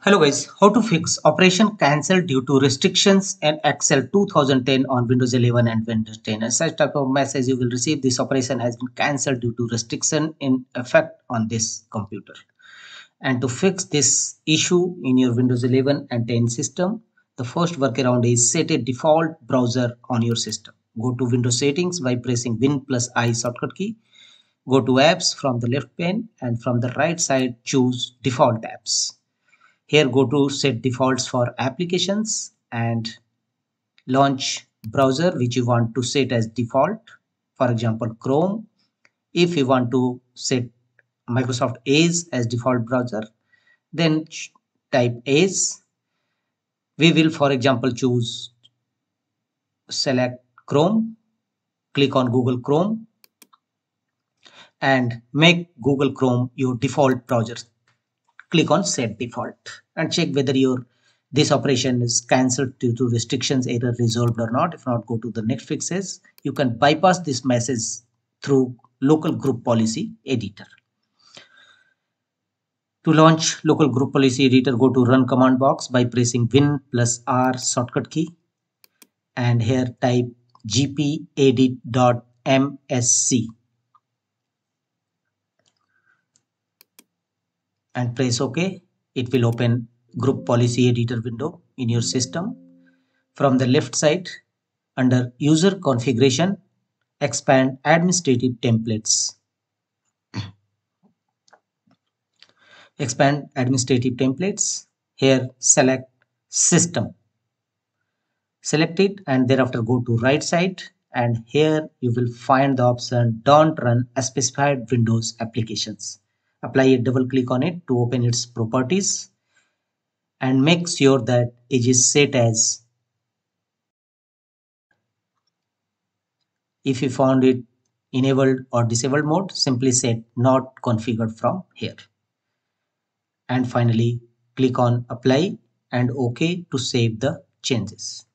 Hello guys, how to fix operation cancel due to restrictions in Excel 2010 on Windows 11 and Windows 10. As such type of message you will receive this operation has been cancelled due to restriction in effect on this computer. And to fix this issue in your Windows 11 and 10 system, the first workaround is set a default browser on your system. Go to Windows settings by pressing Win plus I shortcut key. Go to apps from the left pane and from the right side choose default apps here go to set defaults for applications and launch browser which you want to set as default. For example chrome. If you want to set microsoft edge as default browser then type edge we will for example choose select chrome. Click on google chrome and make google chrome your default browser click on set default and check whether your this operation is cancelled due to restrictions error resolved or not. If not go to the next fixes. You can bypass this message through local group policy editor. To launch local group policy editor go to run command box by pressing win plus r shortcut key. And here type gpedit.msc and press OK. It will open group policy editor window in your system. From the left side under user configuration expand administrative templates. expand administrative templates. Here select system. Select it and thereafter go to right side and here you will find the option don't run specified Windows applications apply a double click on it to open its properties and make sure that it is set as if you found it enabled or disabled mode simply set not configured from here. And finally click on apply and ok to save the changes.